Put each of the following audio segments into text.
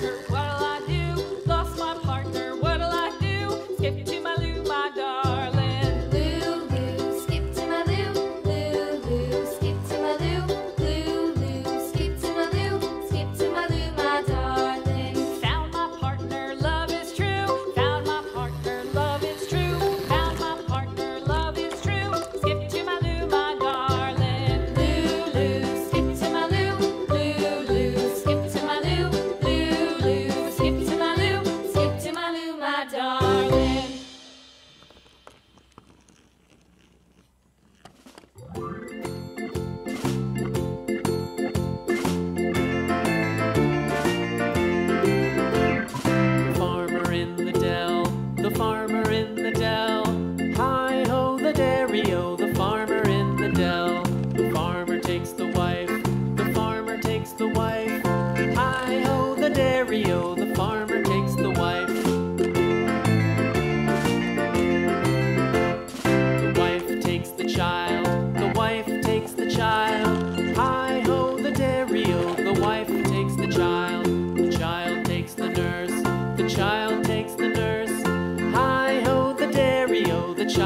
Thank you.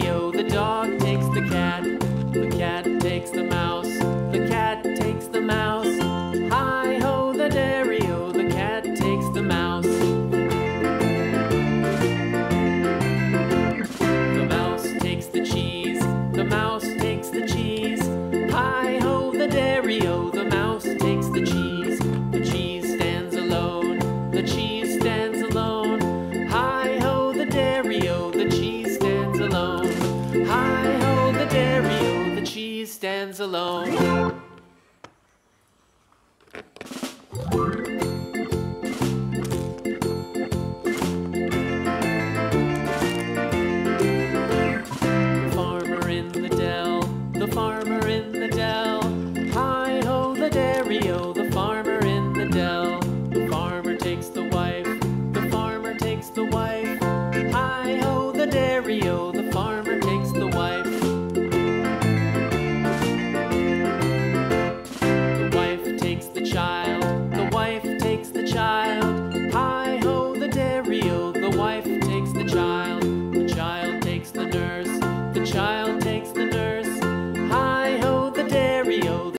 Radio. stands alone.